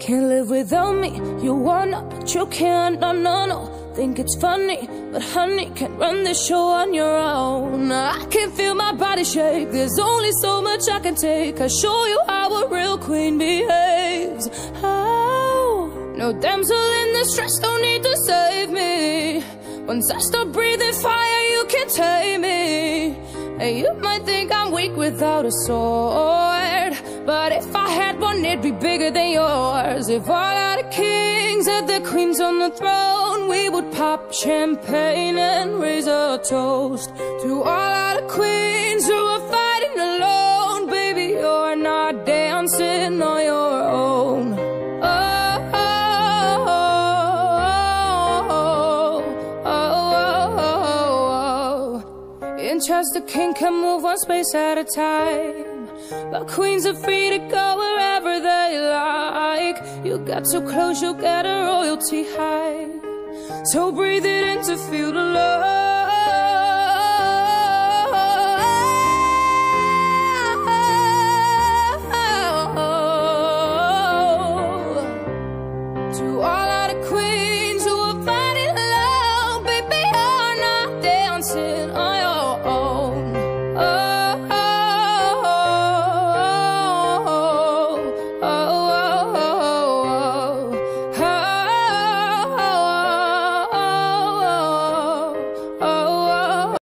Can't live without me. You wanna, but you can't. No, no, no. Think it's funny, but honey, can't run this show on your own. I can feel my body shake. There's only so much I can take. I show you how a real queen behaves. Oh, no damsel in distress, don't need to save me. Once I start breathing fire, you can tame me. And you might think I'm weak without a sword. But if I had one, it'd be bigger than yours. If all of the kings had their queens on the throne, we would pop champagne and raise a toast to all of the queens who are fighting alone. Baby, you're not dancing In chess, the king can move one space at a time. But queens are free to go wherever they like. You got too close, you'll get a royalty high. So breathe it in to feel.